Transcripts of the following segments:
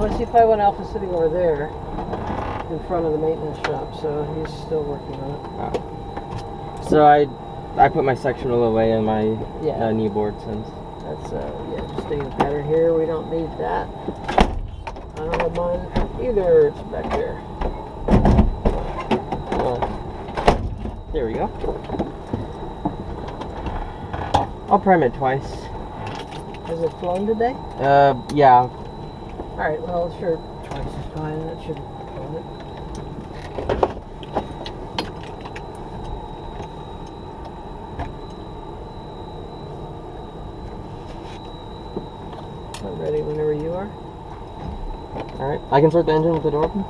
Oh, I see 501 Alpha sitting over there in front of the maintenance shop, so he's still working on it. So I I put my sectional away in my Yeah. uh, knee board since. That's, uh, yeah, just staying in pattern here. We don't need that. I don't have mine either. It's back there. There we go. I'll prime it twice. Has it flown today? Uh, yeah. Alright, well, sure. Twice is fine. That should flown it. I'm ready whenever you are. All right. I can start the engine with the door open.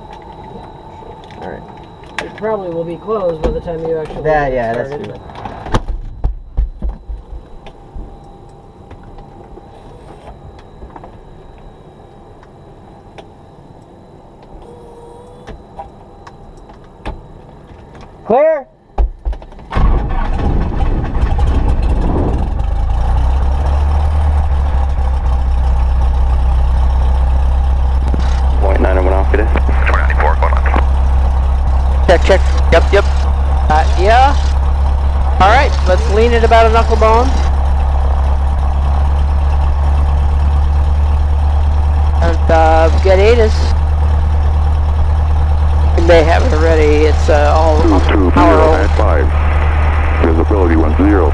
All right. It probably will be closed by the time you actually Yeah, yeah, that's started, true. but- Clear. Point nine one off, get it. 94, going on. Check, check. Yep, yep. Uh, yeah. All right, it about a knuckle bone. And uh, get ATIS. You may have it already. It's uh, all Two, two, power zero at five. Visibility one zero.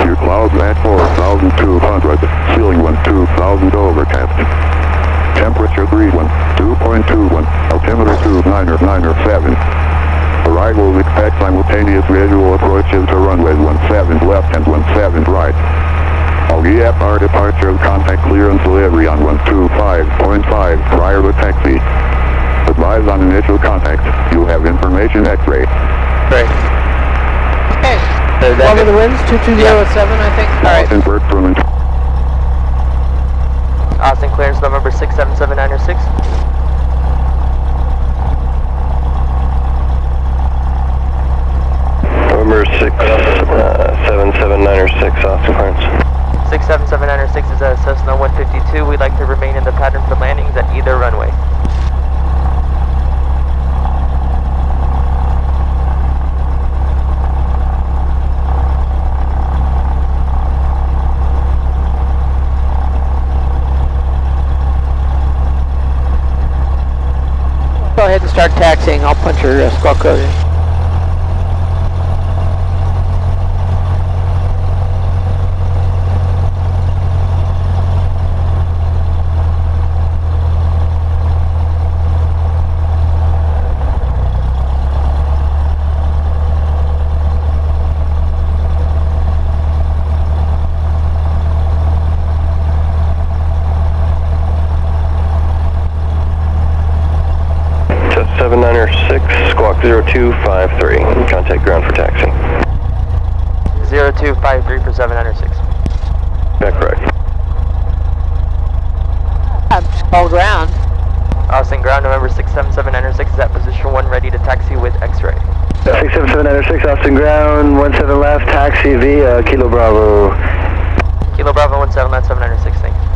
Few clouds at four thousand two hundred. Ceiling one two thousand overcast. Temperature three one two point two one. Altimeter two niner niner seven. Arrivals expect simultaneous visual approaches to runways one seven left and one seven right. All IFR departures contact clearance delivery on one two five point five prior to taxi. Advise on initial contact. You have information X-ray. Okay. What were the winds? 2207, I think. All right. Austin Bergstrom and Austin clearance November 677906. November six, uh, seven, seven, nine or six, Austin clearance. 67706 is a Cessna 152. We'd like to remain in the pattern for landings at either runway. Go ahead and start taxiing. I'll punch your uh, squawk code in. Seven, nine or six, squawk zero two five three. Contact ground for taxi. 0253 for 706. That correct. I'm just call ground. Austin ground November 67796 is at position 1 ready to taxi with x-ray. Six, seven, seven, nine or six, Austin ground, one seven taxi via uh, Kilo Bravo. Kilo Bravo 1797996, thank you.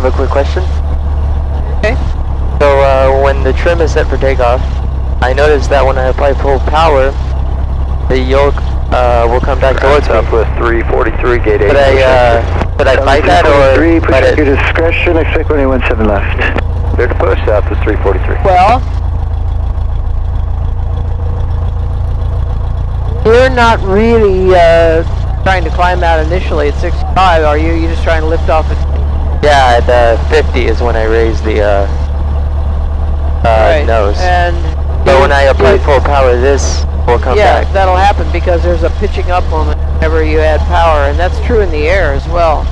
Have a quick question. Okay. So uh, when the trim is set for takeoff, I noticed that when I apply full power, the yoke uh, will come back towards me. Southwest 343, gate 8. Could I, uh, could I fight that or 3, push let at it? your discretion, expect runway 17 left. Clear to push, Southwest 343. Well, you're not really uh, trying to climb out initially at 65, are you? You're just trying to lift off at Yeah, at uh, 50 is when I raise the uh, uh, right. nose. And but when I apply full power, this will come yeah, back. Yeah, that'll happen because there's a pitching up moment whenever you add power, and that's true in the air as well.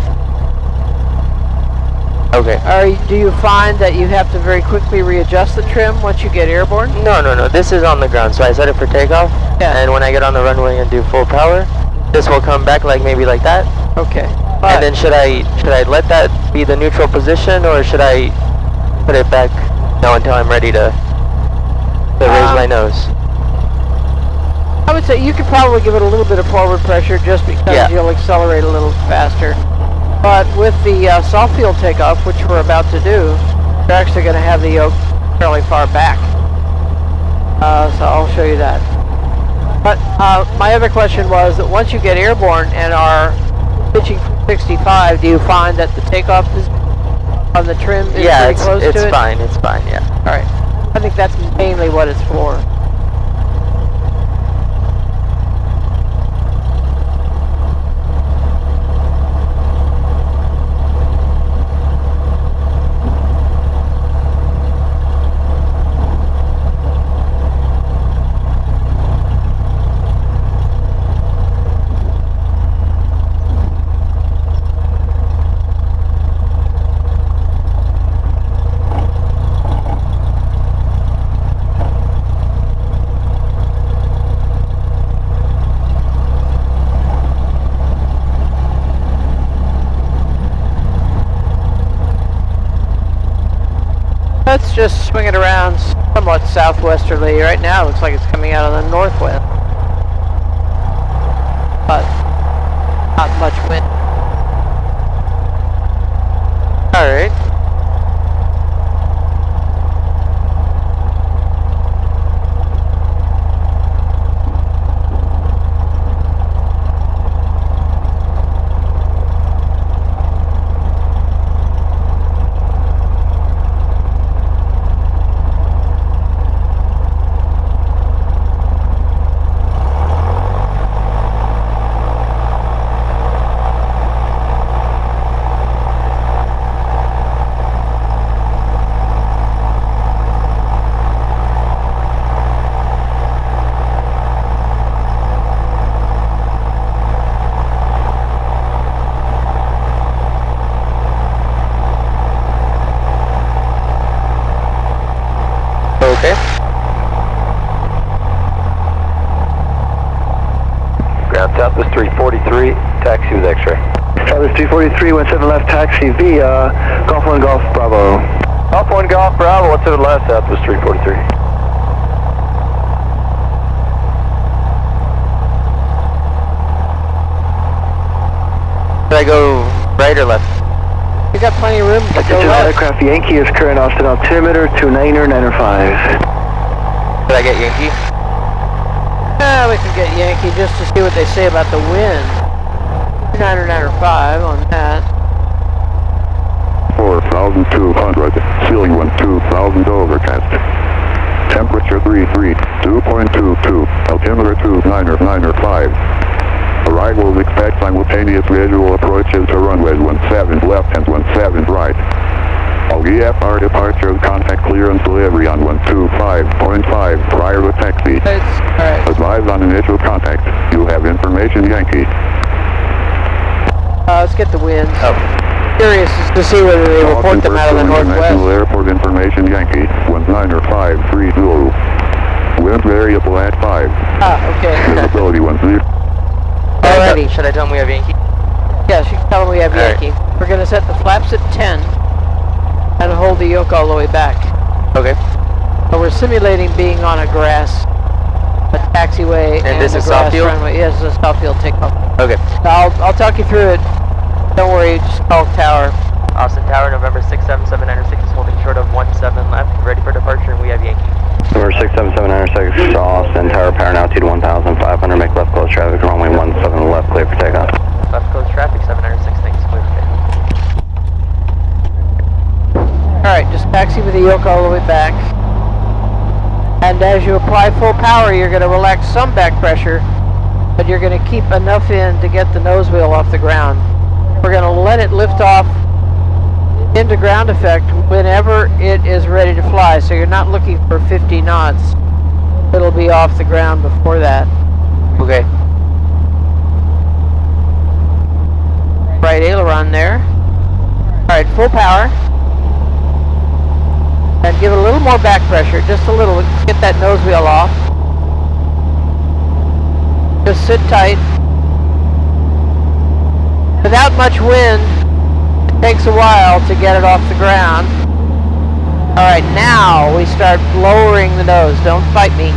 Okay. Are you, do you find that you have to very quickly readjust the trim once you get airborne? No, no, no. This is on the ground, so I set it for takeoff. Yeah. And when I get on the runway and do full power, this will come back like maybe like that. Okay. And then should I should I let that be the neutral position, or should I put it back? No, until I'm ready to to raise Um, my nose. I would say you could probably give it a little bit of forward pressure just because Yeah. you'll accelerate a little faster. But with the uh, soft field takeoff, which we're about to do, you're actually going to have the yoke fairly far back. Uh, so I'll show you that. But uh, my other question was that once you get airborne and are pitching 65, do you find that the takeoff is on the trim is Yeah, pretty close to it? Yeah, it's fine. It's fine. Yeah. All right. I think that's mainly what it's for. Let's just swing it around somewhat southwesterly. Right now, it looks like it's coming out of the northwest. But not much wind. All right. Okay. Ground Southwest 343, taxi with X-ray. Southwest 343, 17 left, taxi via uh, Golf 1 Golf Bravo. Golf 1 Golf Bravo, 17 left, Southwest 343. Should I go right or left? You got plenty of room to go Attention left. aircraft Yankee is current Austin altimeter 29er 95. Should I get Yankee? Yeah, we can get Yankee just to see what they say about the wind. 995 on that. 4,200. Ceiling wind 2,000 overcast. Temperature 33, 2.22. Altimeter 29er, 9er 5. Arrival expect simultaneous visual approaches to runways 17 left and 17 right. All IFR departures contact clearance delivery on 125.5 prior to taxi. It's, alright. Advise on initial contact. You have information Yankee. Uh, let's get the winds. Oh. Curious as to see whether they report Austin them out of the Bergstrom International northwest. Airport information Yankee, 19530. Wind variable at 5. Ah, okay. Visibility 10. Alrighty. Should I tell him we have Yankee? Yes, you can tell them we have Alright. Yankee. We're gonna set the flaps at 10 and hold the yoke all the way back. Okay. But we're simulating being on a grass, a taxiway, and, this a is grass soft field? runway. Yes, it's a soft field takeoff. Okay. I'll I'll talk you through it. Don't worry, just call tower. Austin Tower, November 67796 is holding short of 17 left. Ready for departure, and we have Yankee. Number 67796, Austin Tower, power now altitude 1,500, make left close traffic, runway 17 left, clear for takeoff. Left close traffic, 706, thanks. Clear for takeoff. Alright, just taxi with the yoke all the way back. And as you apply full power, you're going to relax some back pressure, but you're going to keep enough in to get the nose wheel off the ground. We're going to let it lift off into ground effect whenever it is ready to fly. So you're not looking for 50 knots. It'll be off the ground before that. Okay. Right aileron there. Alright, full power. And give it a little more back pressure, just a little. Get that nose wheel off. Just sit tight. Without much wind, it takes a while to get it off the ground. Alright, now we start lowering the nose. Don't fight me.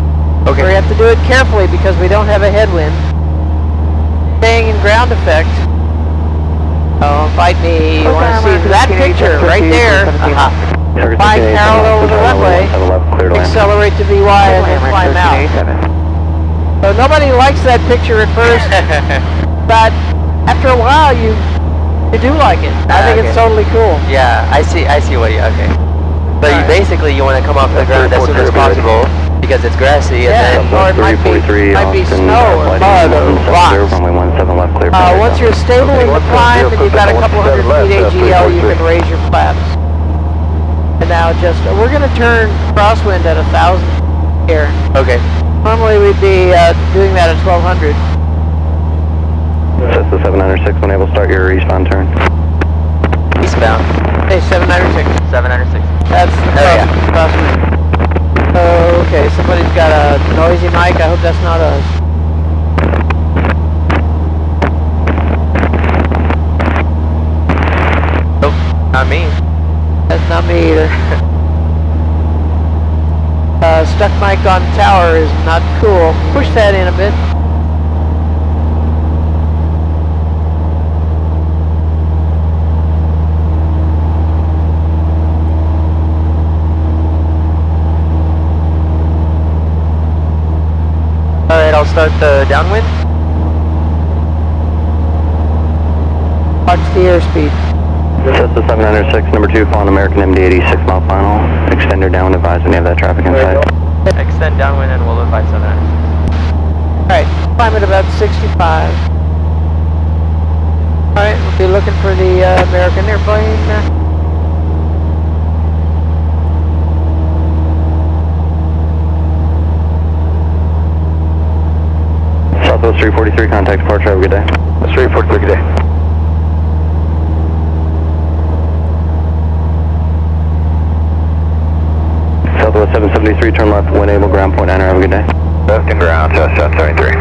Okay. We have to do it carefully because we don't have a headwind. Staying in ground effect. Don't fight me. You want to see that picture right there. Uh-huh. Fly parallel to the runway. left, clear to land. Accelerate to VY and then climb out. So nobody likes that picture at first, but after a while you you do like it. I think it's totally cool. Yeah, I see. I see what you. Okay. But you basically you want to come off the ground as soon as 343 will be ready. possible because it's grassy and Yeah. then. or it might be- might be snow or mud or rocks. clear, runway 17 left, clear for Uh, once you're stable in the climb and you've got a couple hundred feet left, uh, AGL, you can raise your flaps. And now just, we're going to turn crosswind at a thousand here. Okay. Normally we'd be uh, doing that at 1200. Cessna 706, when able, start your eastbound turn. Eastbound. Hey, 796. 706. That's Oh, yeah. cross, crosswind. Oh, okay, somebody's got a noisy mic. I hope that's not us. Nope. Not me. That's not me either. uh, stuck mic on tower is not cool. Push that in a bit. Alright, I'll start the downwind. Watch the airspeed. Cessna 706, number 2, following American MD-80, 6 mile final. Extender downwind, advise when you have that traffic in sight. Extend downwind and we'll advise 706. Alright, climb at about 65. Alright, we'll be looking for the uh, American airplane. Southwest 343, contact departure, have a good day. 343, good day. Southwest 773, turn left, when able, ground point enter, have a good day. Left and ground, South south 773.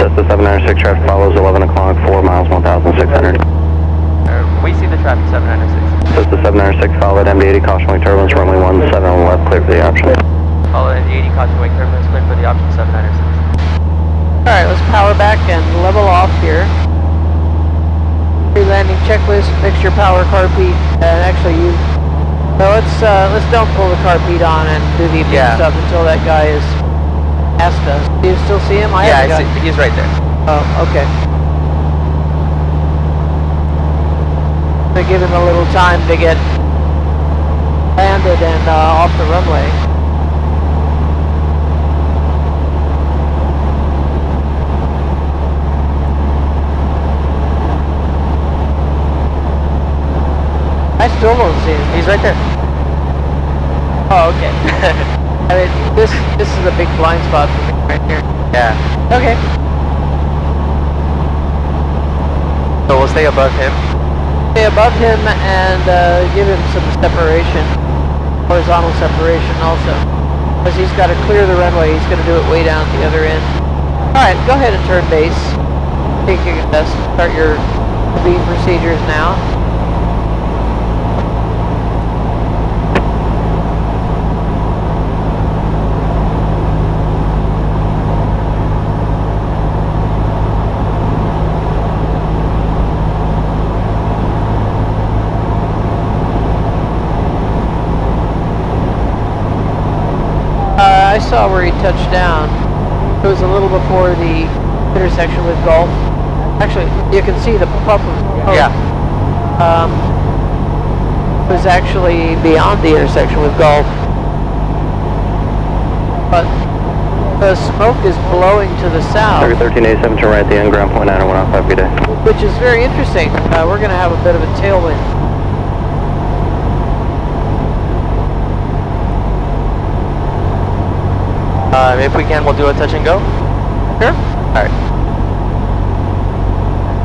Cessna 796, traffic follows 11 o'clock, 4 miles, 1,600. Uh, we see the traffic 706. Cessna 796, follow at MD-80, caution wing turbulence, runway 17 on the left, clear for the option. The 80 caution wing turbulence clear for the option 796. Alright, let's power back and level off here. Pre-landing checklist, fix your power carb heat, and actually you... So let's, uh, let's don't pull the carb heat on and do the Yeah. stuff until that guy is past us. Do you still see him? I yeah, I see, he's right there. Oh, okay. To give him a little time to get landed and uh, off the runway. I still don't see him. He's right there. Oh, okay. I mean, this this is a big blind spot for me right here. Yeah. Okay. So we'll stay above him. Stay above him and uh, give him some separation, horizontal separation also. Because he's got to clear the runway, he's going to do it way down at the other end. Alright, go ahead and turn base. Take your best, start your beam procedures now. just saw where he touched down. It was a little before the intersection with Golf. Actually, you can see the puff of smoke. Yeah. Um, it was actually beyond the intersection with Golf. But the smoke is blowing to the south, Target 1387, turn right at the end, ground point 901 off, good day. which is very interesting. Uh, we're going to have a bit of a tailwind. Um, if we can, we'll do a touch and go. Sure. Alright.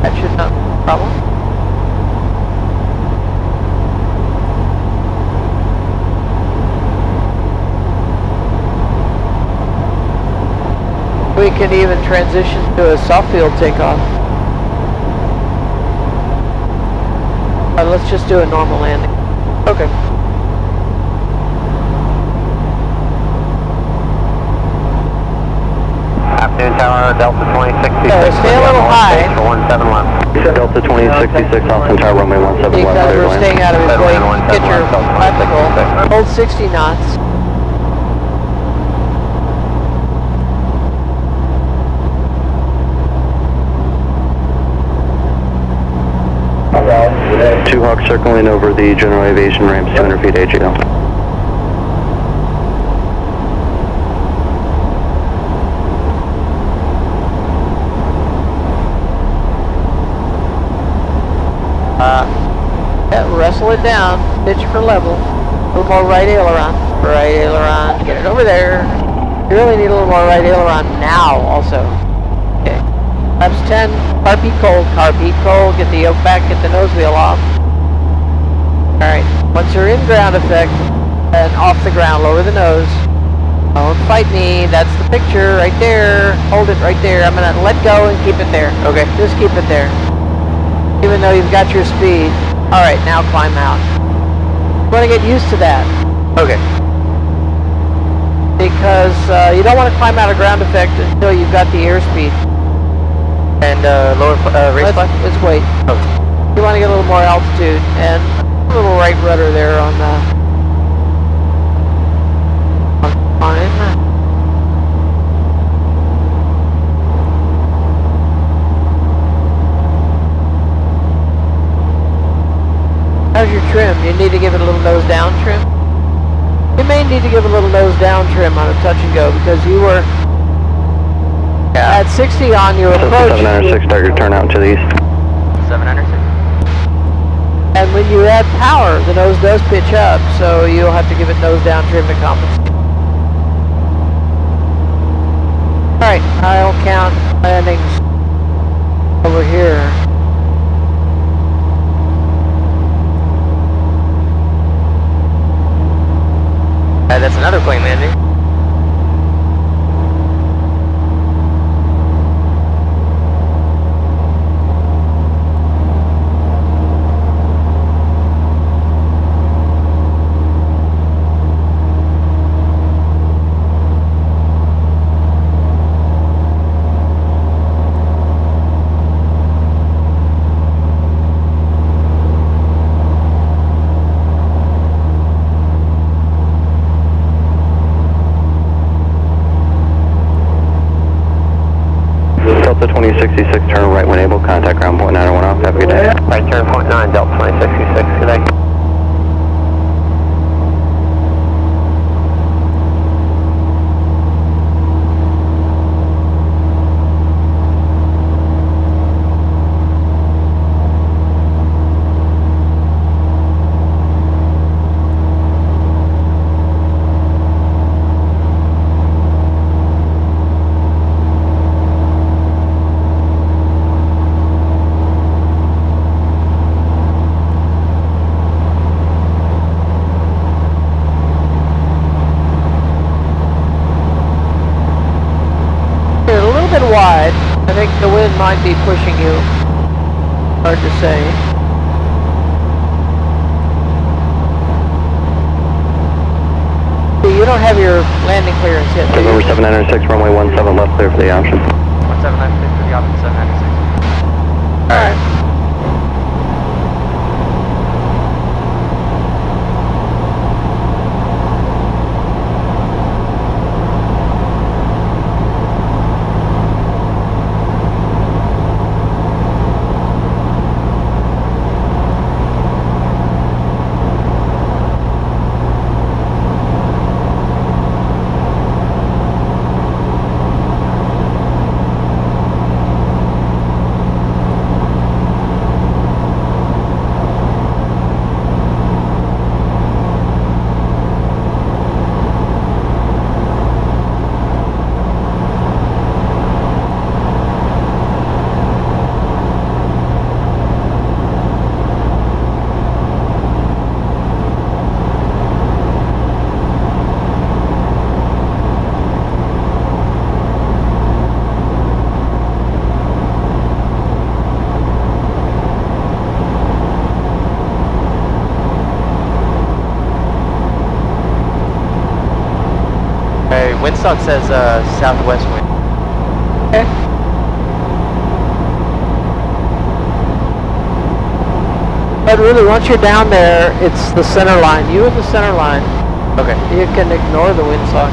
That should not be a problem. We can even transition to a soft field takeoff. Uh, let's just do a normal landing. Okay. Tower, Delta 2066. Uh, stay a little high. For 17 left. Delta 2066, Austin Tower, runway 17 left. Because we're staying out of his way. Clear to land, Get your bicycle. 2066. Hold 60 knots. Two Hawks circling over the general aviation ramps, 200 feet AGL. Uh, yeah, wrestle it down, pitch for level. A little more right aileron, right aileron, get it over there. You really need a little more right aileron now also. Okay. Laps 10, carb heat cold, carb heat cold, get the yoke back, get the nose wheel off. Alright, once you're in ground effect and off the ground, lower the nose. Don't fight me, that's the picture right there. Hold it right there. I'm gonna let go and keep it there. Okay, just keep it there even though you've got your speed. All right, now climb out. You want to get used to that Okay. because uh, you don't want to climb out of ground effect until you've got the airspeed. And uh, lower uh, race Let's, flag? let's wait. Okay. You want to get a little more altitude and a little right rudder there on the on climb. How's your trim? You need to give it a little nose down trim? You may need to give a little nose down trim on a touch and go because you were at 60 on your approach. 796, start your turn out to the east. 706. And when you add power, the nose does pitch up, so you'll have to give it nose down trim to compensate. Alright, I'll count landings over here. Uh, that's another plane landing. Says uh, southwest wind. Okay. But really, once you're down there, it's the center line. You and the center line. Okay. You can ignore the windsock.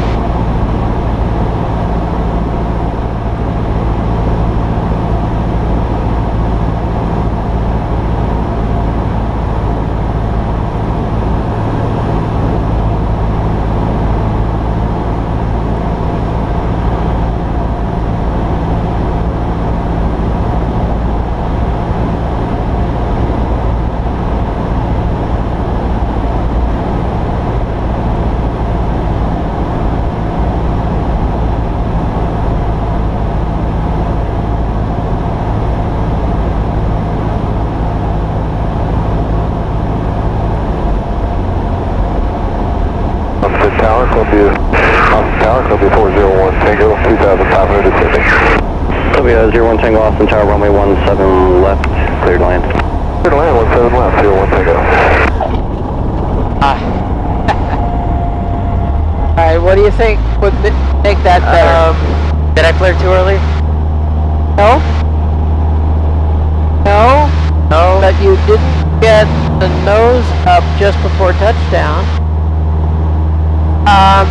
Sunset Tower, Columbia, Austin Tower, Columbia 401 Tango, 2500 descending. Columbia 01 Tango Austin Tower, runway 17 left, cleared land. Clear to land, 17 left, 01 Tango. Ah. All right. What do you think would ma- make that better? Um, did I flare too early? no. No. No. But you didn't get the nose up just before touchdown. Um,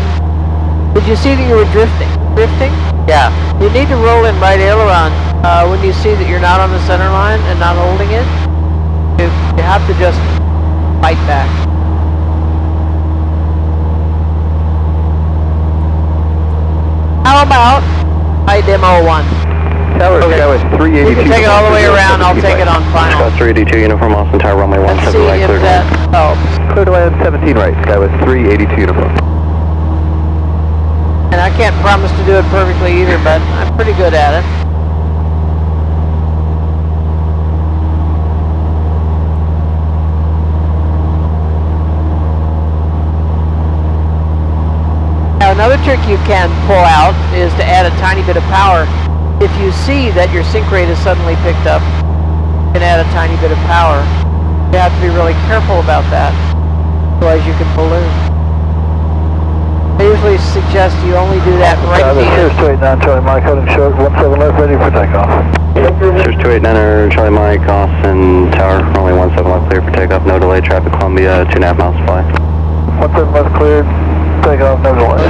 did you see that you were drifting? Drifting? Yeah. You need to roll in right aileron uh, when you see that you're not on the center line and not holding it. You, you have to just fight back. How about I demo one? Tower, Okay. Tower 382. You can take it all the way around. I'll take it on final. Scott 382 uniform Austin Tower, runway Let's see 17 right, cleared that land. helps. Clear to land, 17 right, Skywest 382 uniform. And I can't promise to do it perfectly either, but I'm pretty good at it. Now another trick you can pull out is to add a tiny bit of power. If you see that your sink rate is suddenly picked up, you can add a tiny bit of power. You have to be really careful about that, otherwise you can balloon. I usually suggest you only do that right at the end. 289 Charlie Mike, heading short, 17 left, ready for takeoff. Sears 289er, Charlie Mike, Austin Tower, runway 17 left, clear for takeoff, no delay, traffic Columbia, 2.5 miles to fly. 17 left cleared, takeoff, no delays.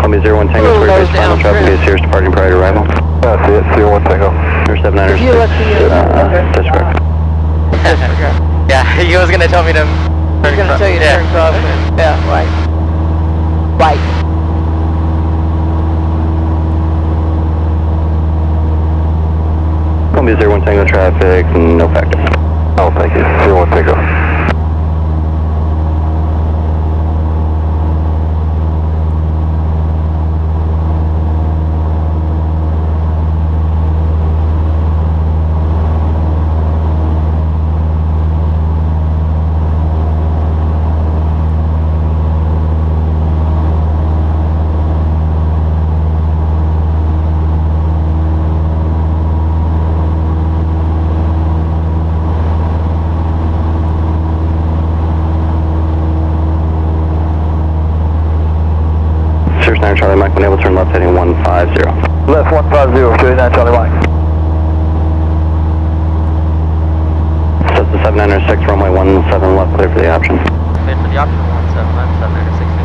Columbia 01 Tango, Ooh, clear nose base final down, traffic trim. via Sears departing prior to arrival. That's it, 01 Tango. Sears 79er, If you let the, uh, disregard. yeah. He was gonna tell me to. I'm gonna tell you to yeah. turn crosswind. Yeah, right. Right. Columbia 01 Tango traffic, no factor. Oh, thank you, 01 Tango. Sears 9 Charlie Mike, when able to turn left heading 150. Left 150, 289 Charlie Mike. Sets the 7906, runway 17 left, clear for the option. Wait for the option. One seven left, seven nine six six.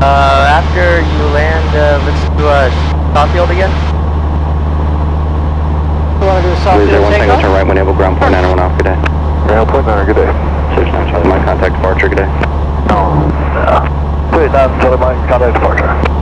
Uh, after you land, uh, let's do a top field again. You want to do a soft Cruiser field 1 Tango, turn right when able, ground point 901 off, good day. Ground point nine, good day. Sears 9 Charlie Mike, contact departure, good day. No. Uh, 289 Charlie Mike, contact departure.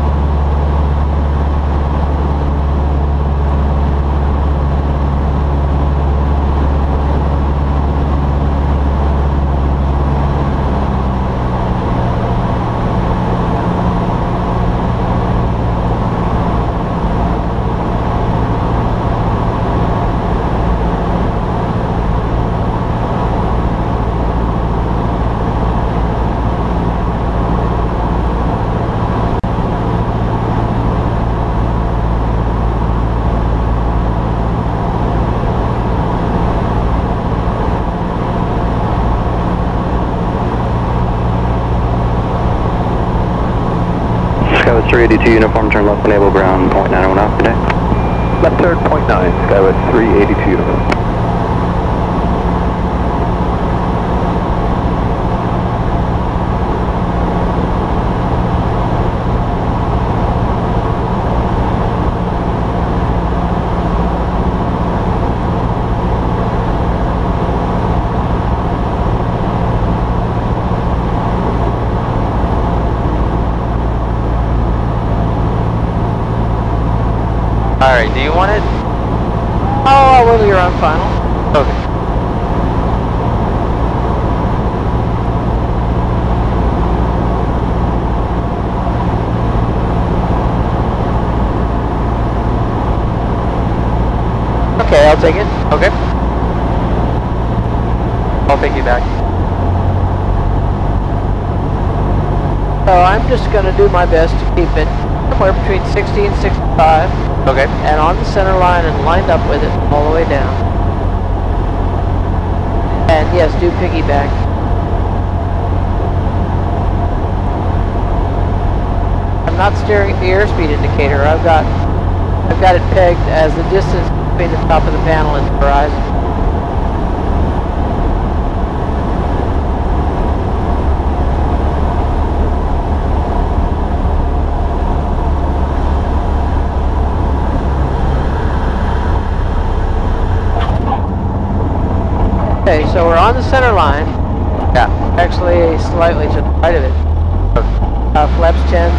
382 turn left enable ground, point 901 out, good day. Left turn, point nine, Skywest 382 uniform. Alright, do you want it? Oh, I'll wiggle you around final. Okay. Okay, I'll take it. Okay. I'll take you back. So I'm just going to do my best to keep it somewhere between 60 and 65 Okay. and on the center line and lined up with it all the way down. And yes, do piggyback. I'm not staring at the airspeed indicator. I've got I've got it pegged as the distance between the top of the panel and the horizon. Okay, so we're on the center line. Yeah. Actually, slightly to the right of it. Uh, flaps 10.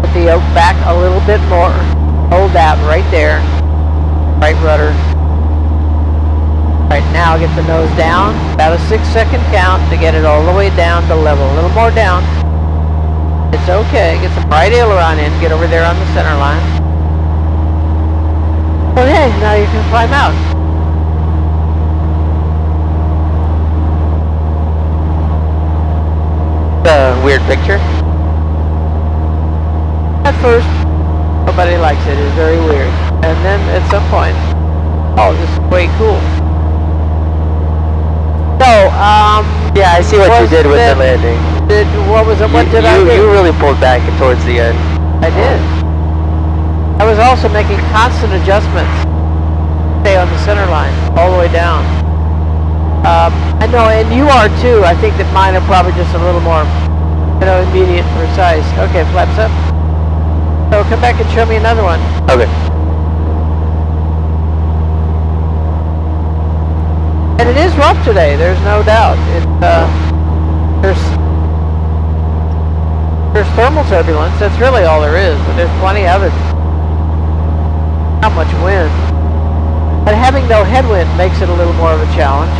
Put the yoke back a little bit more. Hold that right there. Right rudder. Right now, get the nose down. About a six second count to get it all the way down to level. A little more down. It's okay. Get some right aileron in. Get over there on the center line. Okay, now you can climb out. The weird picture. At first, nobody likes it. It's very weird. And then at some point, oh, this is way cool. So, um, Yeah, I see what you did with the that- landing. did what was it? What you, did I you, do? you really pulled back towards the end. I did. I was also making constant adjustments. Stay on the center line, all the way down. Um, I know, and you are too. I think that mine are probably just a little more, you know, immediate precise. Okay, flaps up. So come back and show me another one. Okay. And it is rough today, there's no doubt. It, uh, there's, there's thermal turbulence, that's really all there is, but there's plenty of it. Not much wind. But having no headwind makes it a little more of a challenge.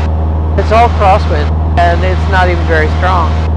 It's all crosswind, and it's not even very strong.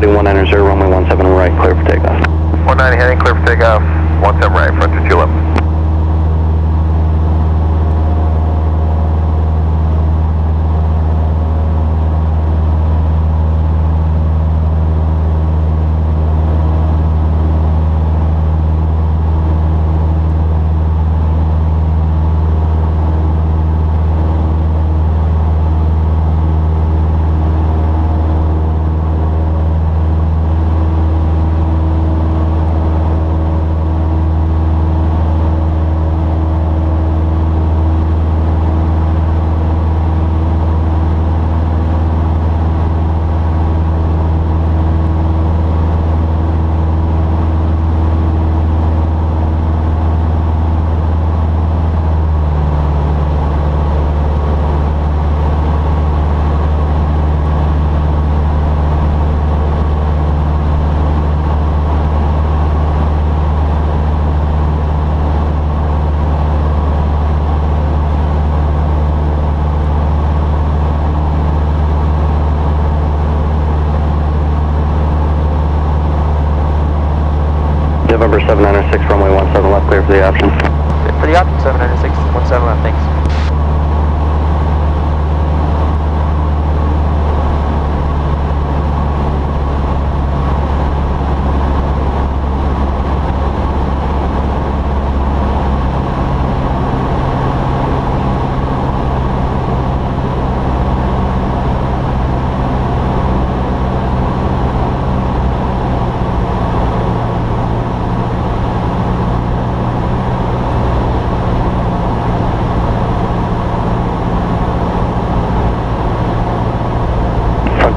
starting 100.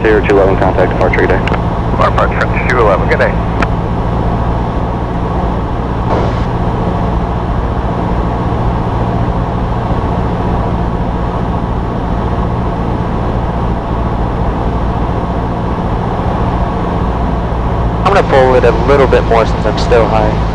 0211 contact departure, good day. Bar Park 211, good day. I'm going to pull it a little bit more since I'm still high.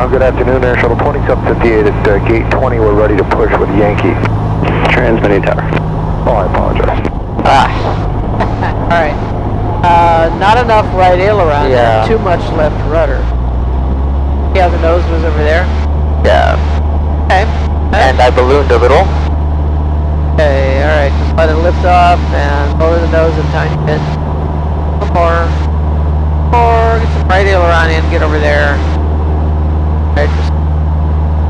Ground, good afternoon, Air Shuttle 2758 at uh, gate 20, we're ready to push with Yankee. Transmitting tower. Oh, I apologize. Ah, Alright. Uh, not enough right aileron, Yeah. and too much left rudder. Yeah, the nose was over there. yeah. Okay. And I ballooned a little. Okay, alright, just let it lift off and lower the nose a tiny bit. One more. More, get some right aileron in, get over there.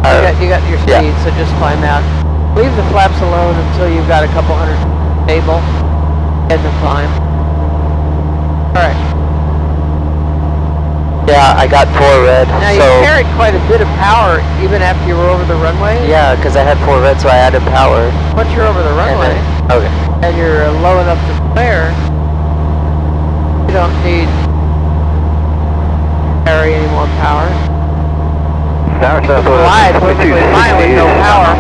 You Uh, got, you got your yeah. speed, so just climb out. Leave the flaps alone until you've got a couple hundred stable, and then climb. Alright, Yeah, I got four red, now you so... carried quite a bit of power even after you were over the runway. Yeah, because I had four red, so I added power. Once you're over the runway, then, okay. and you're uh, low enough to flare, you don't need carry any more power. It's up Fly perfectly fine with no power.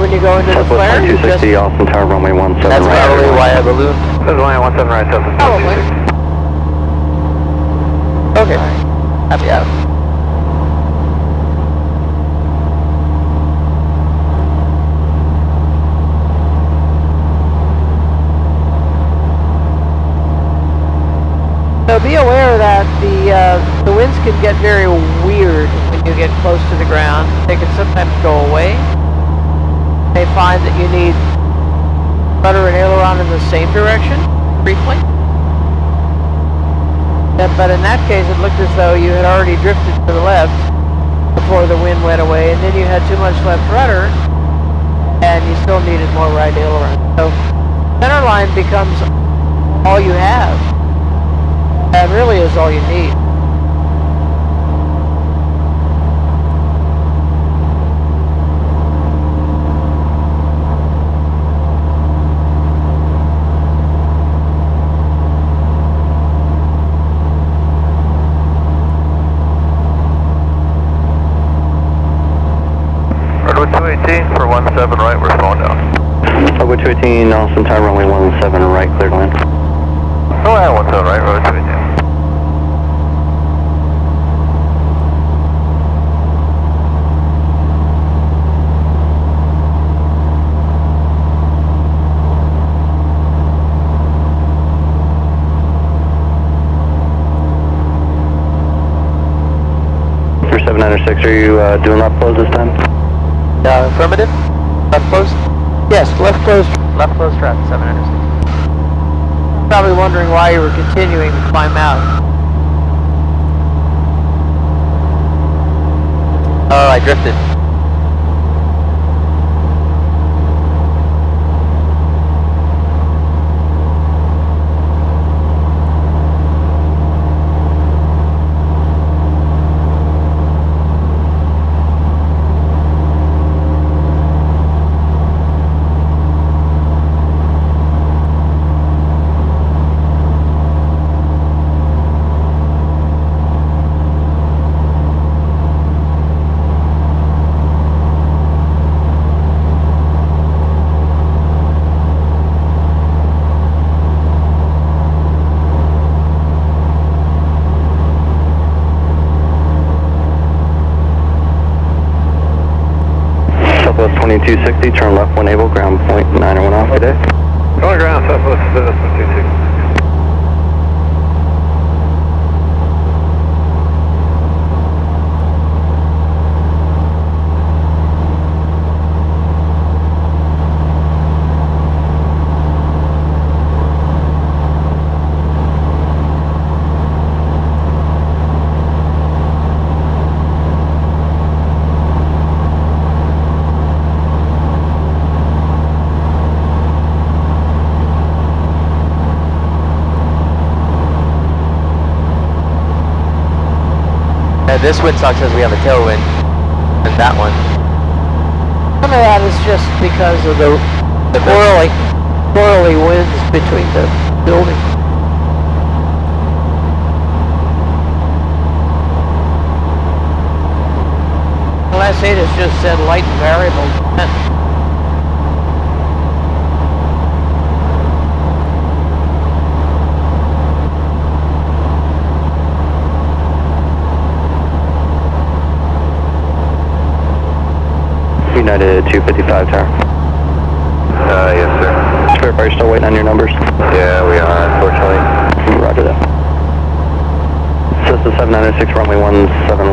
When you go into the flare, you just 260, Austin Tower, runway 17 That's right. probably why I ballooned. This is line 17 right, Southwest probably. Okay. Happy out. So be aware that the uh, the winds can get very weird you get close to the ground. They can sometimes go away. They find that you need rudder and aileron in the same direction briefly. But in that case, it looked as though you had already drifted to the left before the wind went away, and then you had too much left rudder, and you still needed more right aileron. So center line becomes all you have. That really is all you need. 16, Austin Tower, runway 17 right, clear to land. Oh, I want to right, road 22. Seven hundred six. Are you uh, doing left close this time? Uh, affirmative. Left close. Yes, left close. Left close traffic, 796. Probably wondering why you were continuing to climb out. Oh, I drifted. Southwest 2260, turn left when able, ground point 901 off today. Going ground, southwest, uh, 226. And this wind sucks as we have a tailwind. And that one. Some of that is just because of the The swirly, swirly winds between the buildings. Class 8 has just said light and variable. United 255 tower. Uh, yes, sir. Spare are you still waiting on your numbers? Yeah, we are, unfortunately. Roger that. Cessna 796, runway 17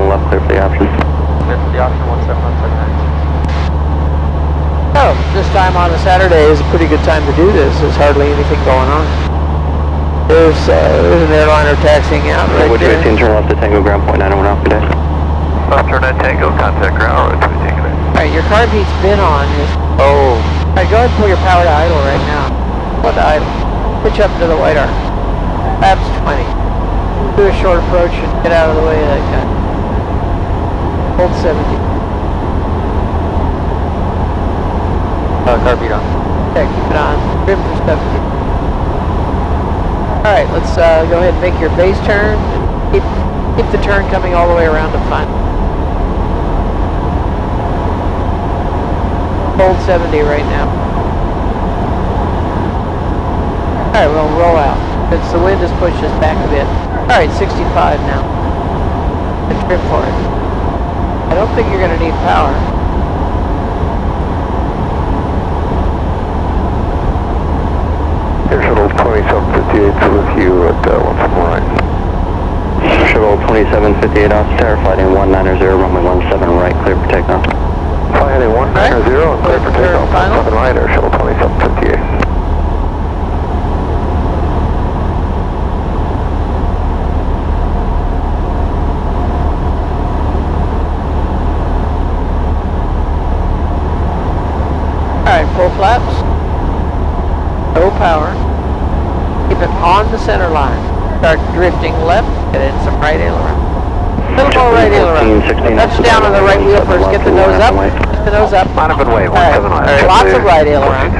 left, clear for the option. That's the option 17179. Oh, this time on a Saturday is a pretty good time to do this. There's hardly anything going on. There's, uh, there's an airliner taxiing out right Runway there. 218, turn left to Tango, ground point 901 off today. Left turn at Tango, contact ground, road 218. Alright, your carb heat's been on. Oh, alright, go ahead and pull your power to idle right now. It to idle. Pitch up to the white arc. Laps 20. Do a short approach and get out of the way of that guy. Hold 70. uh, car beat on. Okay, keep it on. Trim for 70. Alright, let's uh, go ahead and make your base turn. Keep, keep the turn coming all the way around to fun. Hold 70 right now. Alright, we'll roll out. Since the wind has pushed us back a bit. Alright, 65 now. And trim for it. I don't think you're going to need power. Shuttle 2758 with you at uh, 17 right. Shuttle 2758 off, tower flighting 190, runway 17 right, clear for takeoff. Fly heading 190 and clear for Clear takeoff. final. 17 right, Shuttle 2758. Alright, full flaps. No power. Keep it on the center line. Start drifting left, get in some right aileron. A little more right aileron. 14, 16, Touch down on the right wheel first, get the nose up. Get the nose up. Up and wait, Alright, 17 right. lots of right aileron.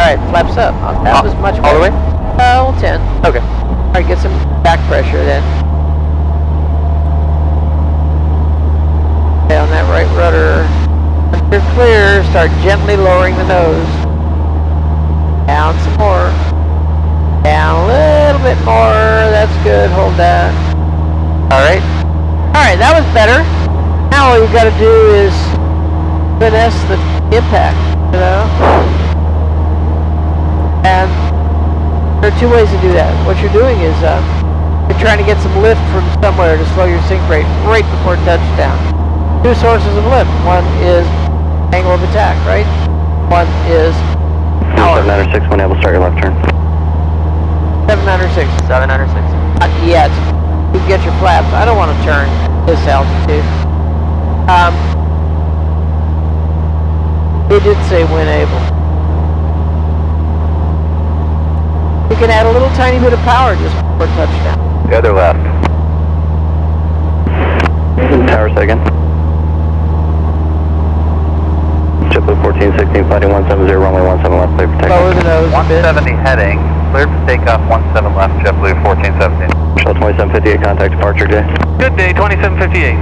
Alright, flaps up. That was much all the better. Uh, well, 10. Okay. Alright, get some back pressure then. Okay, on that right rudder. You're clear, start gently lowering the nose. Down some more. Down a little bit more. That's good. Hold that. Alright. Alright, that was better. Now all you gotta do is finesse the impact, you know? And there are two ways to do that. What you're doing is uh, you're trying to get some lift from somewhere to slow your sink rate right before touchdown. Two sources of lift. One is angle of attack, right? One is power. 796 when able, to start your left turn. 706. 706. Not yet. You get your flaps. I don't want to turn this altitude. Um, he did say when able. You can add a little tiny bit of power just before touchdown. The other left. Tower second. JetBlue 1416, flighting 170, runway 17 left, clear for Lower takeoff. the nose a bit. 170 heading, cleared for takeoff, 17 left, JetBlue 1417. Shell 2758, contact departure day. Good day, 2758.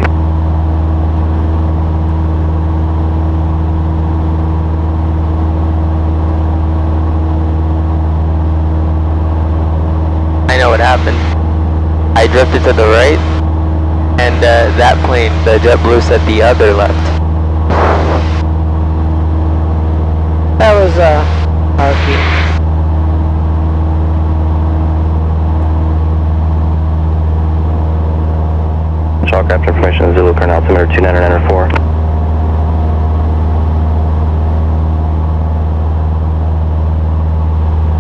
I know what happened. I drifted to the right, and uh, that plane, the JetBlue, said the other left. That was, uh, RP. Shock after information, Zulu current altimeter 2994.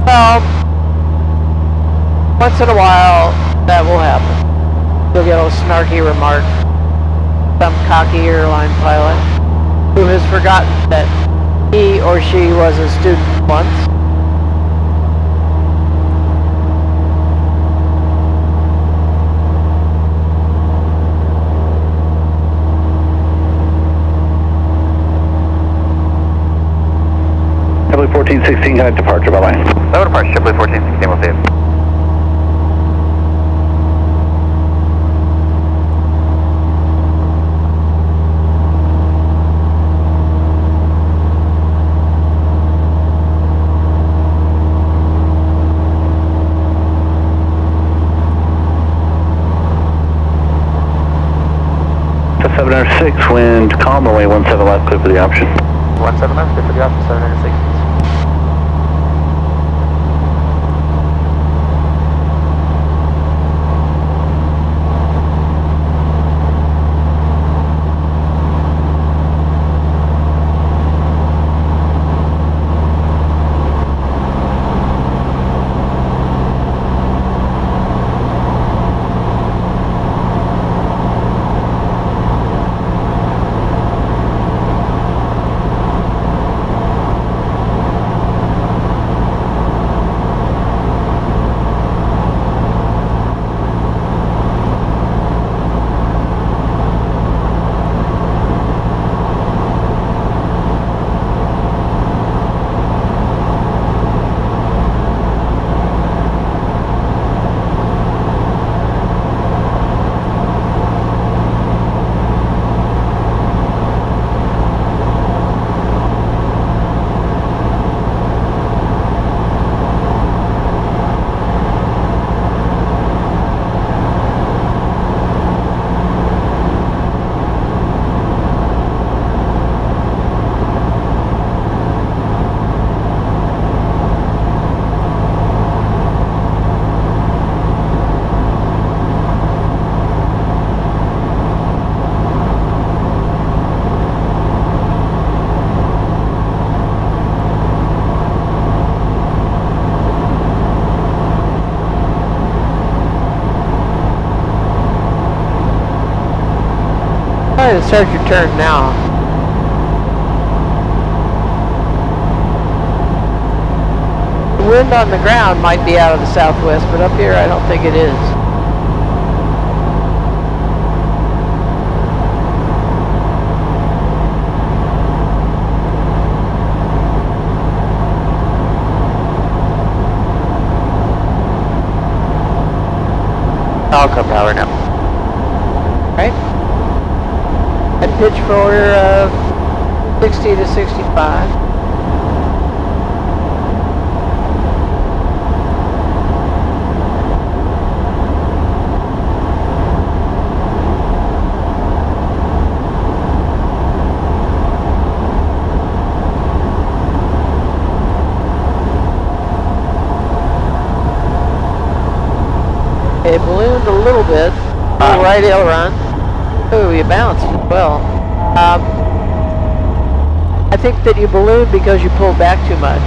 Well, once in a while, that will happen. You'll get a snarky remark. Some cocky airline pilot who has forgotten that he or she was a student once. JetBlue 1416, contact departure, bye-bye. Lower departure, JetBlue 1416, we'll see you. 706, wind calm, runway 17 left, clear for the option. 17 left, good for the option, 706. Start your turn now. The wind on the ground might be out of the southwest, but up here I don't think it is. I'll come power now. right? And pitch for uh, 60 to 65. It ballooned a little bit. Right aileron. Oh, you bounced as well. Um, I think that you ballooned because you pulled back too much.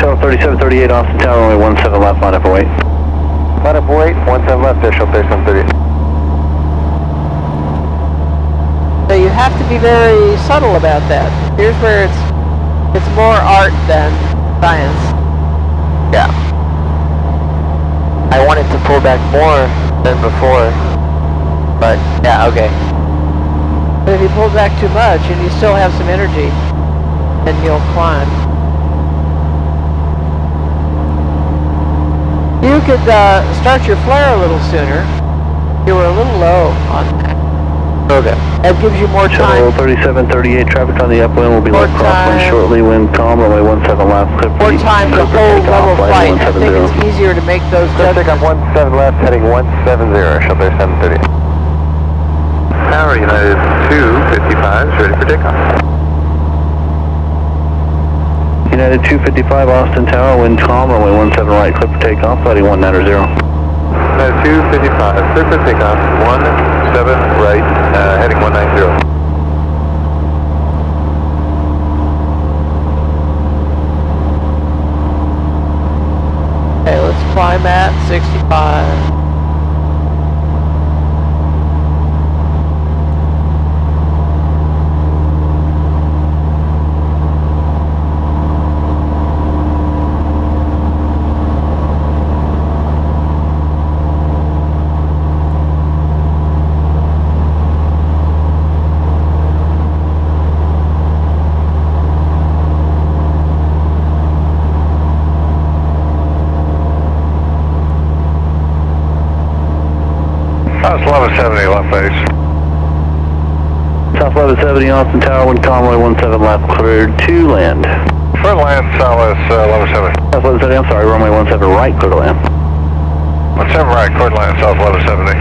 Tower 3738 Austin Tower, runway 17 left, line up and wait. Line up wait, 17 left, Bishop 3730. So you have to be very subtle about that. Here's where it's it's more art than science. Yeah. I wanted to pull back more than before. But, yeah, okay. But if you pull back too much and you still have some energy, then you'll climb. You could uh, start your flare a little sooner. You were a little low on that. Okay. That gives you more Tower time, 3738, traffic on the upwind will be More left crosswind shortly, wind calm, runway 17 left, clear for more time to clear for hold level flight flight. I think it's easier to make those Clear judgments. takeoff 17 left, heading 170, Bishop 3730. Tower United 255 is ready for takeoff. United 255 Austin Tower, wind calm, runway 17 right, clear for takeoff, flighting 190. United 255, clear for takeoff, 17 right, uh, heading 190. Okay, let's climb at 65. 170 Austin Tower, one convoy, 17 left, cleared to land. Front land, southwest uh, level 7. South I'm sorry, runway 17 right, clear to land. 17 right, clear to land, south eleven seventy.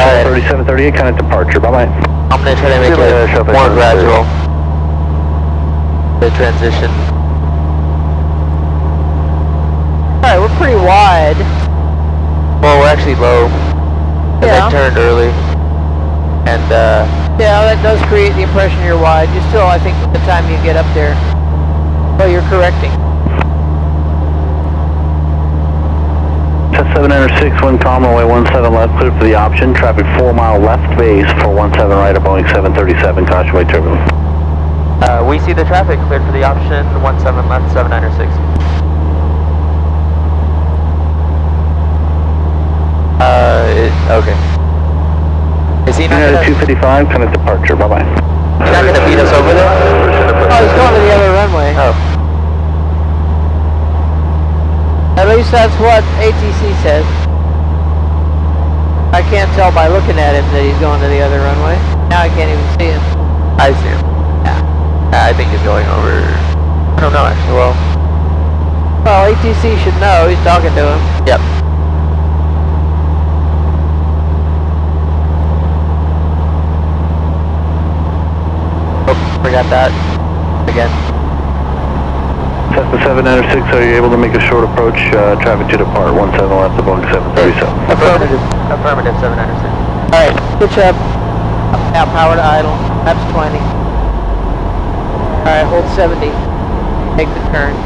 70. 3738, kind of departure, bye-bye. I'm going to try to make it more gradual. The transition. Alright, we're pretty wide. Well, we're actually low. Yeah. I turned early. And, uh, Yeah, that does create the impression you're wide. You still, I think, by the time you get up there, well, you're correcting. Test 706, wind calm, runway 17 left, clear for the option. Traffic 4 mile left base for 17 right of Boeing 737, caution wake turbulence. uh, we see the traffic cleared for the option, 17 left, 796. Uh, it, okay. Is he not United gonna, 255, kind of departure, bye-bye. he's not gonna beat us over there? Oh, he's going to the other runway. Oh, At least that's what ATC says. I can't tell by looking at him that he's going to the other runway. Now I can't even see him. I see him. Yeah. I think he's going over, I don't know actually, well, Well, ATC should know. He's talking to him. yep. Oh, that. Again. Cessna 796, are you able to make a short approach, uh, traffic to depart, 17 left of Boeing 737? Affirmative. Affirmative, 796. Alright, pitch up. Now power to idle. That's 20. Alright, hold 70. Take the turn.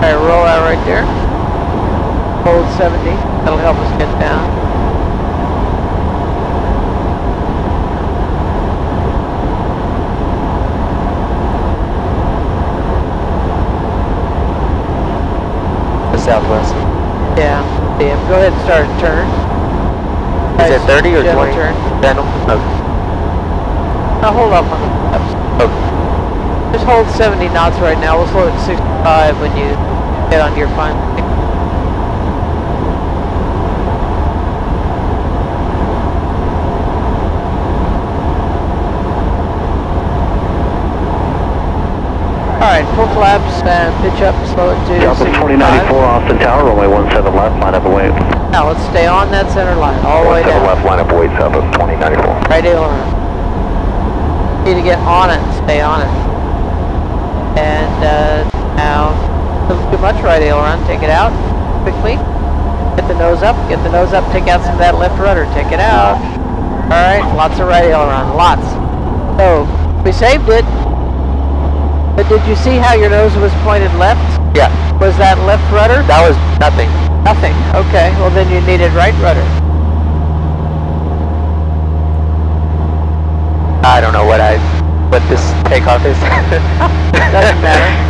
Alright, roll out right there. Hold 70. That'll help us get down. The southwest. Yeah. Yeah. Go ahead and start a turn. Is it 30 or 20? turn. Gentle? Okay. Now hold up on the steps. Okay. Just just hold 70 knots right now. We'll slow it to 65 when you get onto your final. Alright, full flaps and pitch up, slow it to Delta 65. 2094 Austin Tower, runway 17 left, line up wait. Now let's stay on that center line, all the way 17 down. left, line up, wait, south of 2094. Right aileron. Need to get on it, stay on it. And uh, now, too much right aileron, take it out quickly. Get the nose up, get the nose up, take out some of that left rudder, take it out. Alright, lots of right aileron, lots. So, we saved it. But did you see how your nose was pointed left? Yeah, Was that left rudder? that was nothing. Nothing. Okay, well then you needed right rudder. I don't know what I, what this takeoff is. Doesn't matter.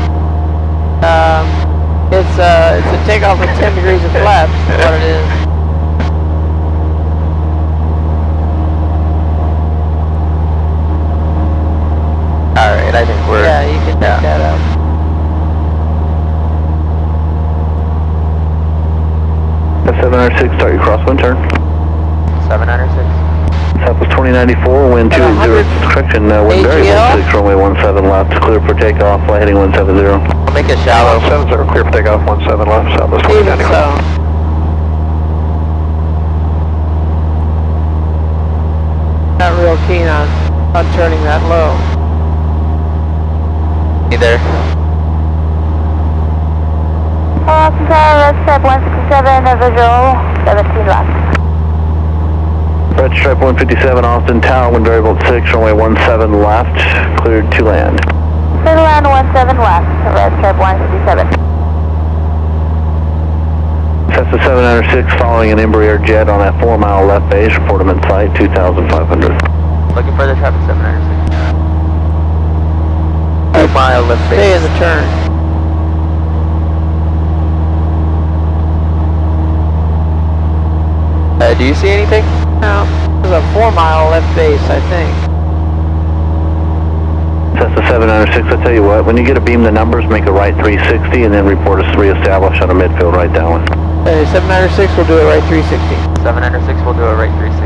Um, it's a, it's a takeoff with 10 degrees of flaps, is what it is. Alright, I think we're... Yeah, you can yeah. take that out. That's 706, start your crosswind turn. 706. Southwest 2094, wind At 280, 100 correction, uh, wind variable, AGL. 6, runway 17 left, clear for takeoff, flight heading 170. I'll make it shallow. 70, clear for takeoff, 17 left, southwest Even 2094. so. Not real keen on, on turning that low. Either. Austin Tower, red stripe 167, a visual, 17 left. Red stripe 157, Austin Tower, wind variable at 6, runway 17 left, cleared to land. Clear to land 17 left, red stripe 157. Cessna 706 following an Embraer jet on that 4 mile left base, report them in flight 2500. Looking for the traffic 706. Two mile left base. Stay in base. the turn. Uh, do you see anything? No. there's a four mile left base, I think. Cessna 706, I tell you what, when you get a beam the numbers, make a right 360 and then report us reestablished on a midfield right down. Uh, 796 will do it right 360. 706 we'll do a right 360.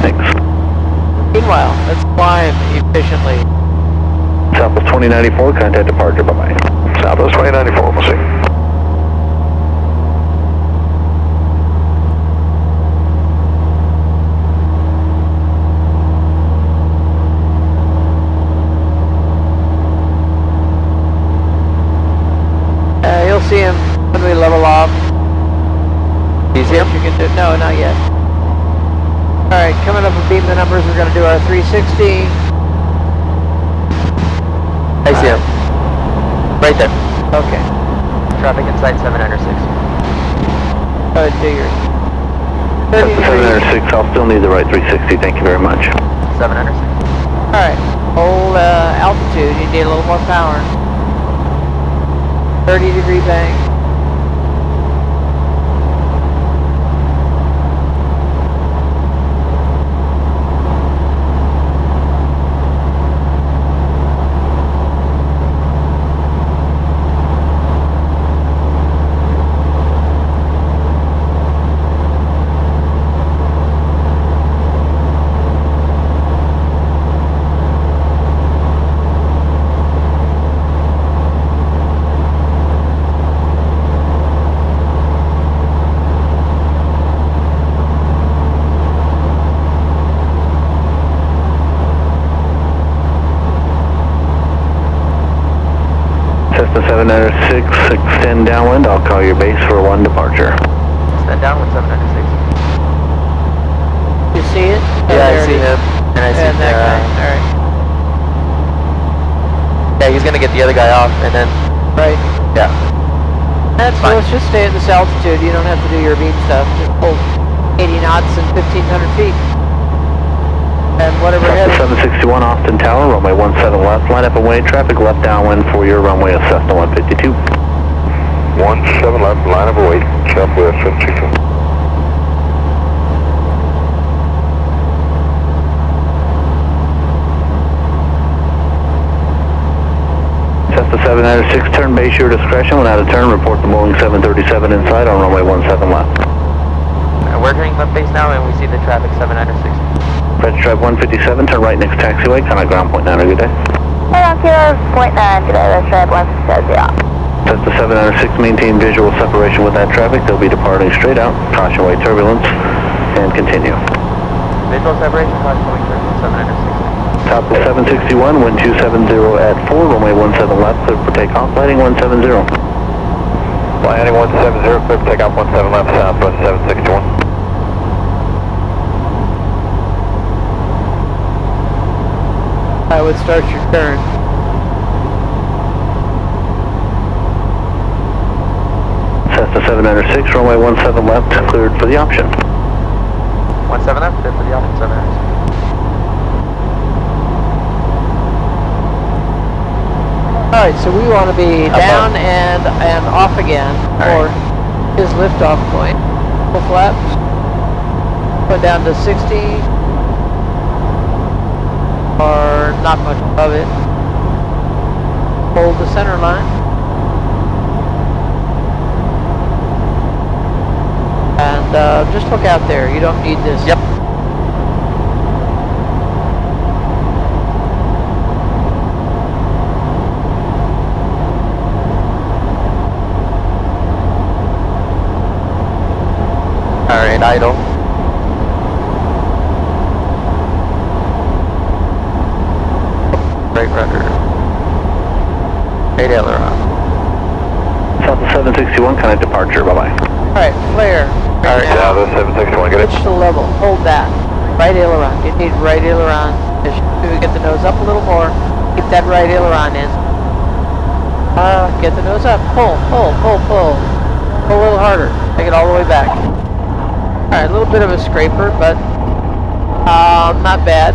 Thanks. Meanwhile, let's climb efficiently. Southwest 2094, contact departure, bye-bye. Southwest 2094, we'll see. Uh, you'll see him when we level off. Do you see him? You can do, no, not yet. Alright, coming up and beam the numbers, we're gonna do our 360. I see him. Right there. Okay, Traffic inside 706. go ahead, do yours. 30 Cessna degrees. 706, I'll still need the right 360, thank you very much. 706. Alright, hold uh, altitude, you need a little more power. 30 degree bank. Cessna 706, extend downwind, I'll call your base for one departure. Stand down with 706. You see it? Oh, Yeah, I there it see is. him. And I see And that guy, uh, alright. Yeah, he's gonna get the other guy off and then, Right. yeah. That's, Fine. let's just stay at this altitude, you don't have to do your beam stuff, just hold 80 knots and 1500 feet. And whatever Cessna heading. 761, Austin Tower, runway 17 left, line up and wait, traffic left downwind for your runway of Cessna 152. 17 left, line up, wait, southwest 162. Cessna 796, turn base your discretion. When out of turn, report the Boeing 737 inside on runway 17 left. Uh, We're turning left base now and we see the traffic 796. French Drive 157, turn right next taxiway, contact ground point 9, good day. Head on kilo point nine today, let's try one six zero. Cessna 796, maintain visual separation with that traffic. They'll be departing straight out, caution wake turbulence, and continue. Visual separation, caution going through 796. Top of 761, wind 270 at 4, runway 17 left, clear for takeoff, lighting 170. Landing 170, clear for takeoff 17 left, southwest 761. I would start your turn. Cessna 796, runway 17 left, cleared for the option. 17 left, clear for the option 796. Alright, so we want to be down and and off again for his liftoff point. Full flaps. Put down to 60. Or not much above it. Hold the center line. And uh, just look out there. You don't need this. Yep. Idle. Right rudder. Right aileron. South of 761, contact departure, bye-bye. Alright, flare. Right Alright, now. Southwest 761, get it. Switch to level. Hold that. Right aileron. You need right aileron. Just do get the nose up a little more. Keep that right aileron in. Uh, get the nose up. Pull, pull, pull, pull. Pull a little harder. Take it all the way back. A little bit of a scraper, but um, not bad.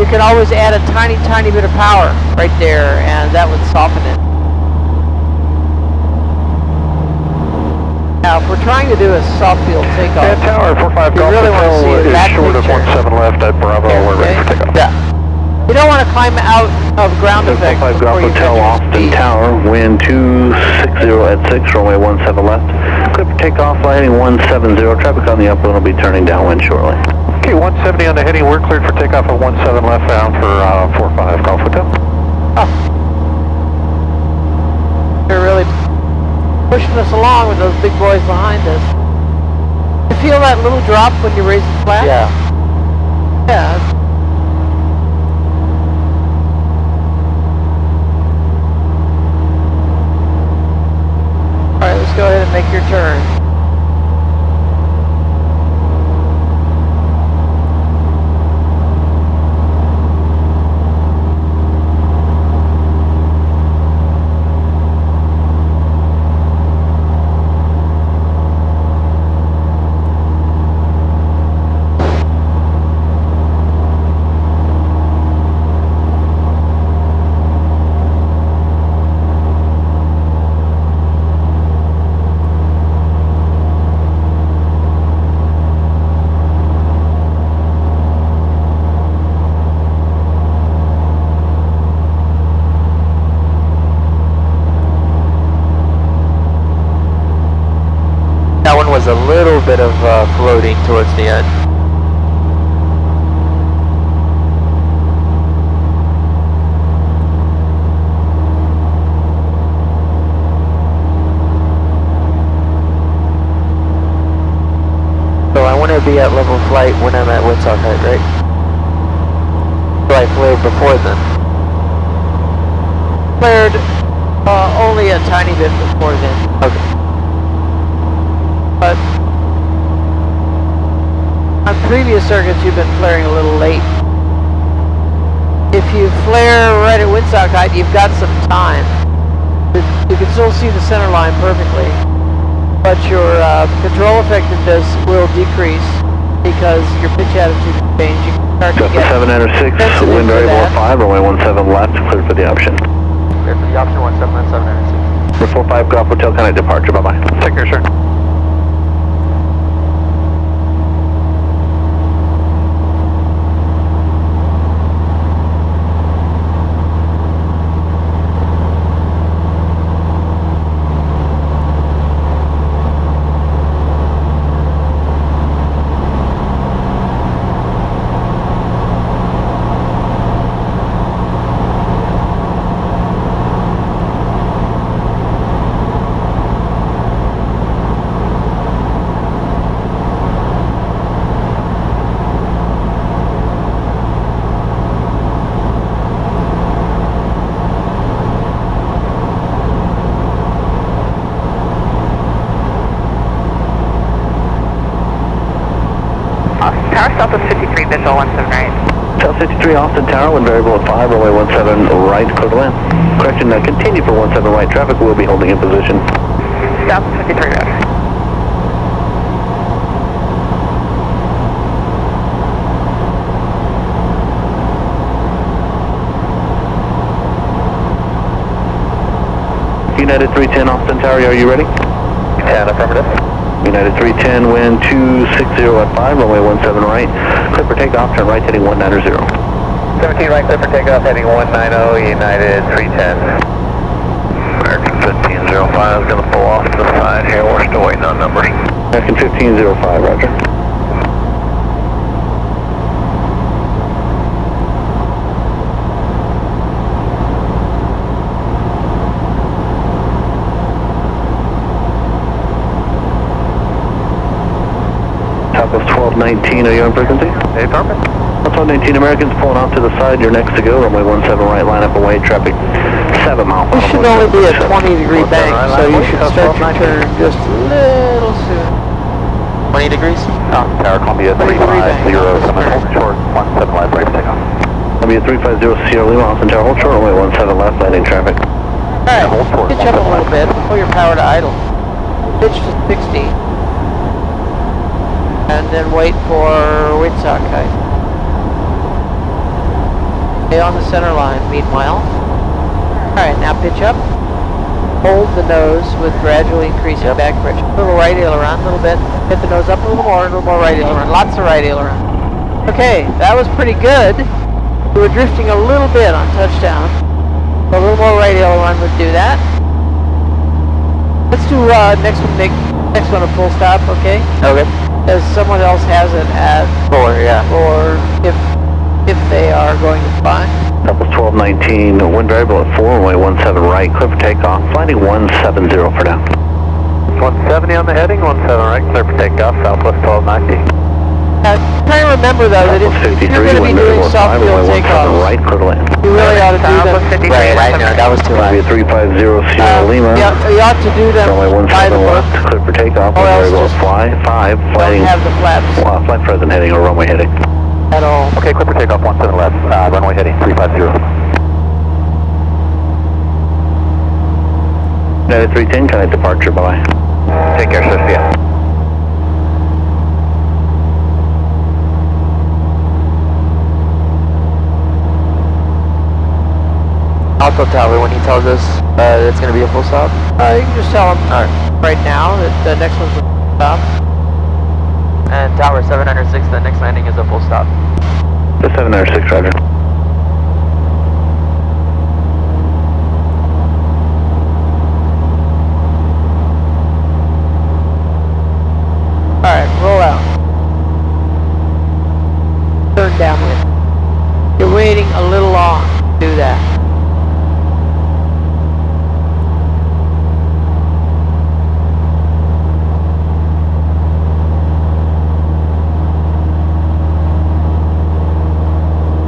You can always add a tiny, tiny bit of power right there, and that would soften it. Now, if we're trying to do a soft field takeoff, And tower, 45 You Golf really wanna see Hotel it is short of picture. 17 left at Bravo, Yeah, we're ready for okay. takeoff. Yeah. You don't want to climb out of ground effect 5 before Golf you Hotel, measure Austin speed. Tower, wind 260 at 6, runway 17 left. Clear for takeoff, lighting 170. Traffic on the upwind will be turning downwind shortly. Okay, 170 on the heading, we're cleared for takeoff at 17 left bound for uh, 45 Golf Hotel. They're really pushing us along with those big boys behind us. You feel that little drop when you raise the flag? Yeah. Yeah. Alright, let's go ahead and make your turn. That one was a little bit of uh, floating towards the end. So I want to be at level flight when I'm at windsock Height, right? So I flared before then. Flared uh, only a tiny bit before then. Okay. But on previous circuits, you've been flaring a little late. If you flare right at windsock height, you've got some time. You- You can still see the center line perfectly, but your uh, control effectiveness will decrease because your pitch attitude will change. You can start to Cessna get 796, sensitive wind to variable that. at 5, runway 17 left, clear for the option. Clear for the option 17976. For 45 Golf Hotel, kind of departure, bye-bye. Take care, sir. Control 17 right. South 63 Austin Tower, wind variable at 5, runway 17 right, clear to land. Correction, uh, continue for 17 right traffic, we'll be holding in position. South 53 roger. United 310 Austin Tower, are you ready? 10, affirmative. United 310, wind 260 at 5, runway 17 right, clear for takeoff, turn right heading 190. 17 right, clear for takeoff, heading 190, United 310. American 1505 is going to pull off to the side here. We're still waiting on numbers. American 1505, roger. Southwest 1219, are you on frequency? Hey, perfect. Southwest 1219, Americans pulling off to the side, you're next to go, runway 17 right, line up away, traffic 7 mile. We should only be a 20 degree bank, right, so you should start your turn just a little soon. 20 degrees? Oh, Tower Columbia 23 bank. 350, coming hold short, 17 left, ready for takeoff. Columbia 350 Sierra Lima, Austin Tower, hold short, runway 17 left, landing traffic. Alright, hold short, pitch up a little bit, pull your power to idle. Pitch to 60. And then wait for height. Stay on the center line, meanwhile. Alright, now pitch up. Hold the nose with gradually increasing back pressure. A little right aileron, a little bit. Hit the nose up a little more, a little more right aileron. Lots of right aileron. Okay, that was pretty good. We were drifting a little bit on touchdown. A little more right aileron would do that. Let's do uh, next one, Nick. Next one a full stop, okay? Okay. As someone else has it at, Four, yeah. or if if they are going to fly. Southwest 1219, wind variable at 4, runway 17 right, clear for takeoff, landing 170 for now. 170 on the heading, 17 right, clear for takeoff, Southwest 1290. Now, try to remember though that if, Southwest if 53, you're going to be doing variable at 5, soft field takeoffs, right, clear to land. you really ought to do them. Southwest 53 Right, right, no, that was too high. 350 Sierra Uh, Lima, yeah, you ought to do them runway by 17 the book. left, clear for takeoff, Or wind else just fly, 5, Don't flying, have the flaps uh, flight present heading or runway heading. at all. Okay, clear for takeoff, 17 left, uh, runway heading 350. United 310, connect departure, bye. Take care, sir, see ya. Also Tower, when he tells us uh, it's going to be a full stop. Uh, you can just tell him Alright. right now that the next one's a stop. And Tower 706, the next landing is a full stop. The 706, roger. Alright, roll out. Turn downwind. You're waiting a little long to do that.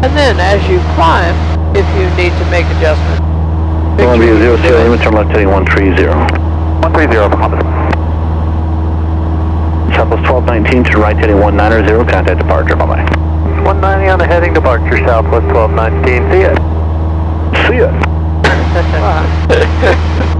And then as you climb, if you need to make adjustments, Columbia picture 0 you do Sierra it. Lima, turn left heading 130. 130, Bahamas. Southwest 1219, turn right heading 190, contact departure, bye-bye. 190 on the heading, departure, Southwest 1219, see ya. See ya.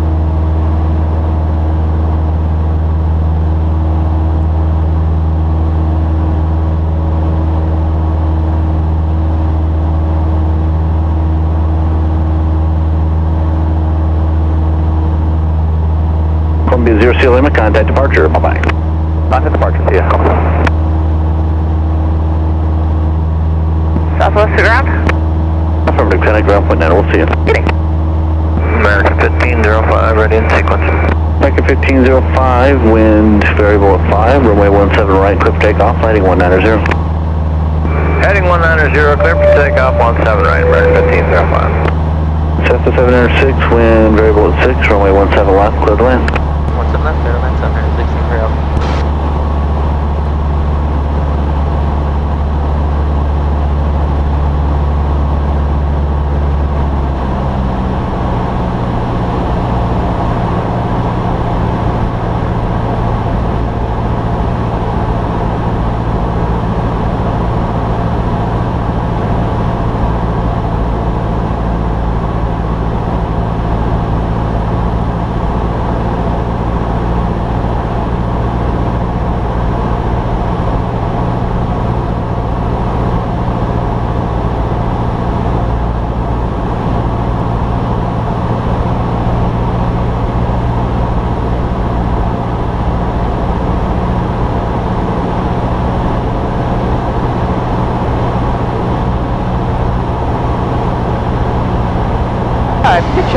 Columbia 0 Sierra Lima, contact departure, bye-bye. Contact departure, see ya. Southwest to ground. Affirmative, Lieutenant ground point 9, we'll see you. American 1505, ready in sequence. American 1505, wind variable at 5, runway 17 right, clip takeoff, landing 190. Heading 190, clear for takeoff, 17 right, American 1505. Cessna 706, wind variable at 6, runway 17 left, clear to land. Left, clear to land 760 for out.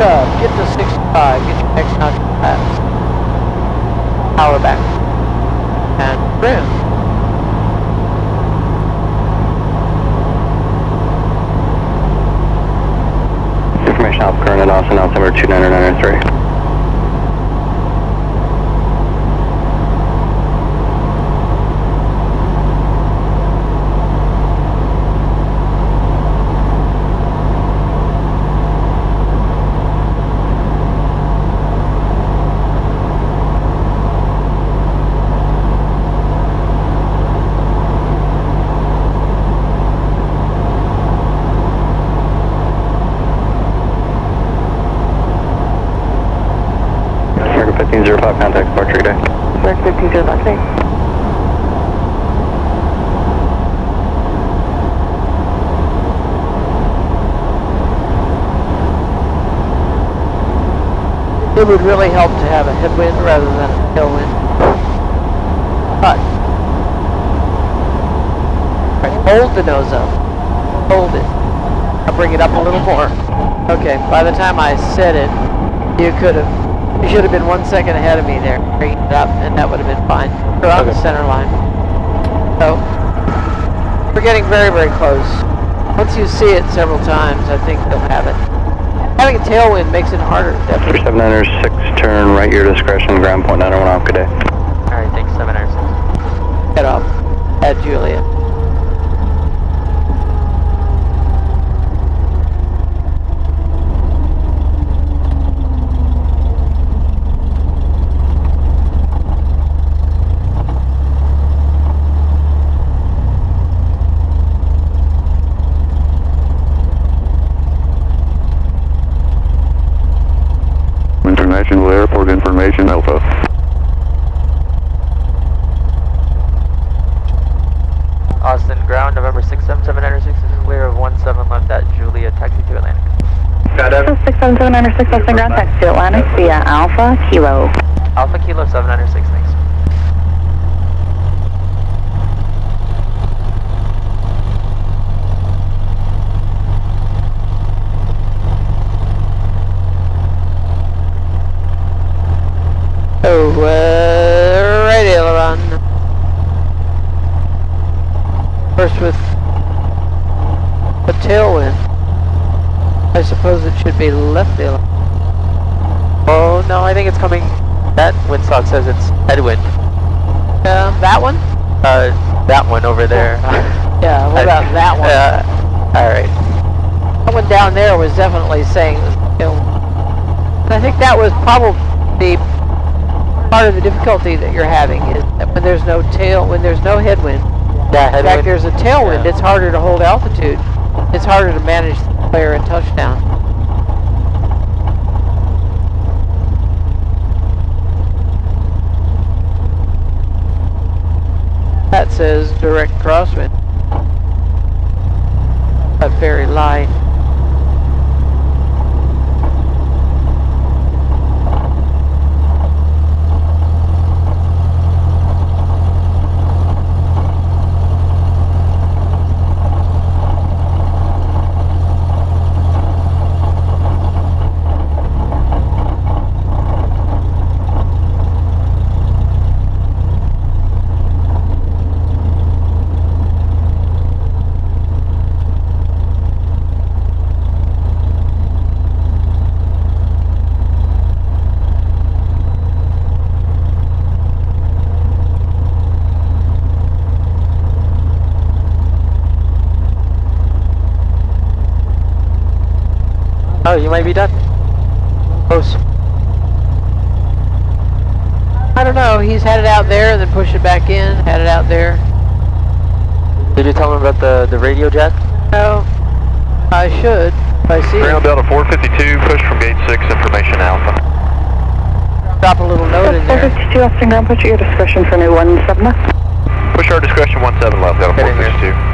65, pitch up, get to 65, get your next notch pass. Power back. And trim. Information Alpha current at Austin, altimeter 2993. America 1505, contact departure today. America 1505, It would really help to have a headwind rather than a tailwind. But, right, hold the nose up. Hold it. I'll bring it up a little more. Okay, by the time I said it, you could have, you should have been one second ahead of me there, bringing it up, and that would have been fine. You're on the center line. So, we're getting very, very close. Once you see it several times, I think you'll have it. Having a tailwind makes it harder, definitely. 7906, turn right your discretion, ground point 901 off, good day. Alright, thanks, 796. Head off at Juliet. International Airport Information Alpha. Austin, ground, November 6, 796 is clear of 17 left at Juliet, taxi to Atlantic. So 67796 Austin ground, taxi to Atlantic via Alpha Kilo. Alpha Kilo 796, thanks. Oh, uh, right aileron. First with a tailwind. I suppose it should be left aileron. Oh, no, I think it's coming. That windsock says it's headwind. Um, that one? Uh, that one over there. Yeah, what about that one? Uh, alright. That one down there was definitely saying it was tailwind. I think that was probably part of the difficulty that you're having is that when there's no tail, when there's no headwind, Yeah, in fact there's a tailwind, Yeah. it's harder to hold altitude. It's harder to manage the flare and touchdown. That says direct crosswind. A very line. Oh, you might be done. Close. I don't know, he's had it out there, then pushed it back in, had it out there. Did you tell him about the, the radio jack? No, I should, if I see it. Ground Delta 452, push from gate 6, information Alpha. Drop a little note in there. 452 Austin ground, put your discretion for new 17 left. Push our discretion 17 left, Delta Get in here. 452.